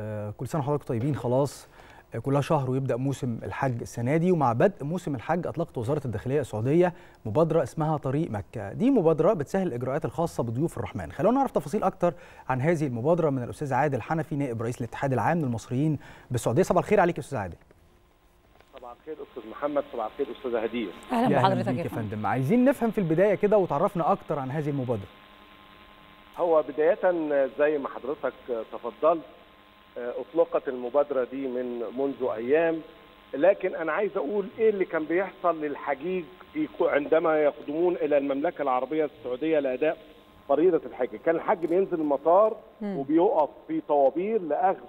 آه، كل سنة وحضراتكم طيبين خلاص آه، كلها شهر ويبدأ موسم الحج السنة دي ومع بدء موسم الحج اطلقت وزارة الداخلية السعودية مبادرة اسمها طريق مكة. دي مبادرة بتسهل الاجراءات الخاصة بضيوف الرحمن. خلونا نعرف تفاصيل أكتر عن هذه المبادرة من الأستاذ عادل حنفي نائب رئيس الاتحاد العام للمصريين بالسعودية. صباح الخير عليك يا أستاذ عادل. صباح الخير أستاذ محمد صباح الخير أستاذة هدية. أهلا بحضرتك يا يا فندم. فندم. عايزين نفهم في البداية كده وتعرفنا أكتر عن هذه المبادرة. هو بداية زي ما حضرتك تفضلت أطلقت المبادرة دي من منذ أيام لكن أنا عايز أقول إيه اللي كان بيحصل للحجيج عندما يقدمون إلى المملكة العربية السعودية لأداء فريضة الحج كان الحج بينزل المطار. وبيقف في طوابير لأخذ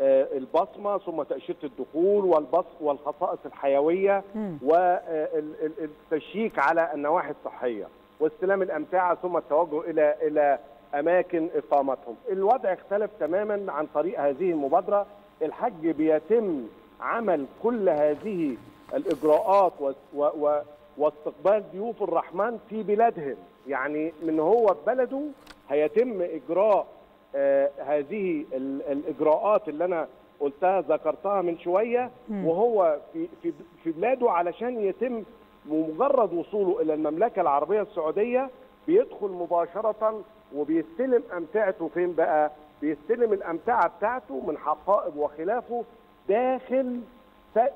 آه، البصمة ثم تأشيرة الدخول والبص والخصائص الحيوية. والتشييك على النواحي الصحية واستلام الامتعه ثم التوجه إلى إلى أماكن إقامتهم. الوضع اختلف تماما عن طريق هذه المبادرة، الحج بيتم عمل كل هذه الإجراءات و و واستقبال ضيوف الرحمن في بلادهم، يعني من هو في بلده هيتم إجراء آه هذه ال- الإجراءات اللي أنا قلتها ذكرتها من شوية. وهو في في في بلاده علشان يتم بمجرد وصوله إلى المملكة العربية السعودية بيدخل مباشرة وبيستلم أمتعته. فين بقى؟ بيستلم الأمتعة بتاعته من حقائب وخلافه داخل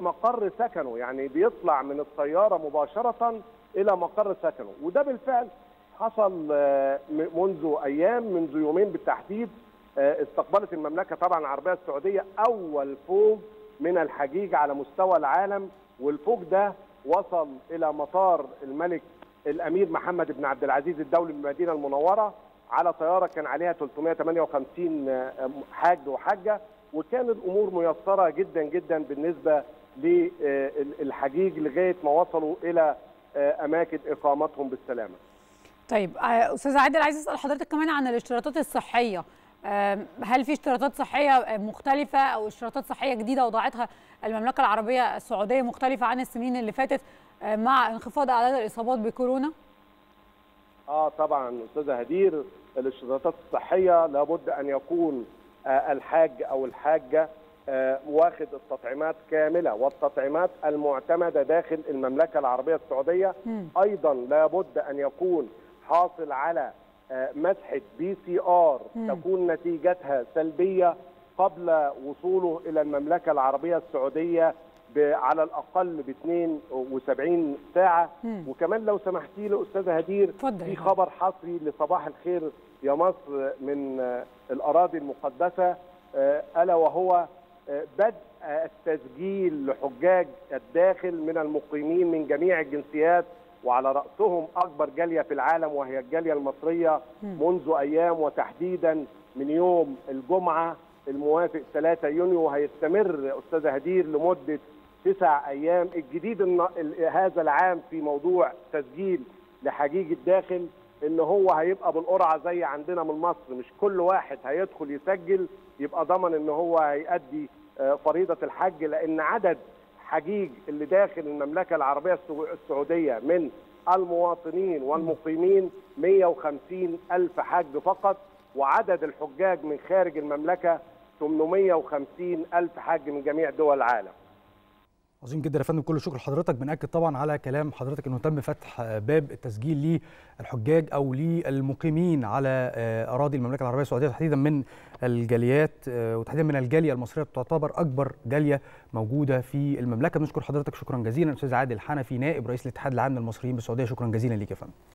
مقر سكنه. يعني بيطلع من الطياره مباشرة إلى مقر سكنه. وده بالفعل حصل آه، منذ أيام منذ يومين بالتحديد. آه، استقبلت المملكة طبعا العربية السعودية أول فوج من الحجيج على مستوى العالم. والفوج ده وصل إلى مطار الملك الأمير محمد بن عبد العزيز الدولي بالمدينة المنورة على طيارة كان عليها 358 حاج وحاجة وكان الأمور ميسرة جدا جدا بالنسبة للحجيج لغاية ما وصلوا إلى آه، أماكن إقامتهم بالسلامة. طيب آه، أستاذ عادل عايز أسأل حضرتك كمان عن الاشتراطات الصحية هل في اشتراطات صحية مختلفة أو اشتراطات صحية جديدة وضعتها المملكة العربية السعودية مختلفة عن السنين اللي فاتت آه، مع انخفاض أعداد الإصابات بكورونا آه طبعا أستاذة هدير الاشتراطات الصحية لابد أن يكون آه الحاج أو الحاجة آه واخد التطعيمات كاملة والتطعيمات المعتمدة داخل المملكة العربية السعودية. أيضا لابد أن يكون حاصل على مسحه PCR. تكون نتيجتها سلبية قبل وصوله إلى المملكة العربية السعودية على الأقل ب 72 ساعة مم. وكمان لو سمحتي لي أستاذة هدير في خبر حصري لصباح الخير يا مصر من آه، الأراضي المقدسة آه، ألا وهو آه، بدء التسجيل لحجاج الداخل من المقيمين من جميع الجنسيات وعلى رأسهم أكبر جالية في العالم وهي الجالية المصرية مم. منذ أيام وتحديدا من يوم الجمعة الموافق 3 يونيو وهيستمر أستاذة هدير لمدة تسع أيام الجديد هذا العام في موضوع تسجيل لحجيج الداخل إن هو هيبقى بالقرعة زي عندنا من مصر مش كل واحد هيدخل يسجل يبقى ضمن إن هو هيأدي آه، فريضة الحج لأن عدد حجيج اللي داخل المملكة العربية السعو- السعودية من المواطنين والمقيمين 150 ألف حج فقط وعدد الحجاج من خارج المملكة 850 ألف حج من جميع دول العالم. عظيم جدا يا فندم كل الشكر لحضرتك. بنأكد طبعا على كلام حضرتك إنه تم فتح باب التسجيل للحجاج أو للمقيمين على آه، أراضي المملكة العربية السعودية تحديدا من الجاليات آه، وتحديدا من الجالية المصرية تعتبر أكبر جالية موجودة في المملكة. بنشكر حضرتك شكرا جزيلا أستاذ عادل حنفي نائب رئيس الاتحاد العام للمصريين بالسعودية. شكرا جزيلا ليك يا فندم.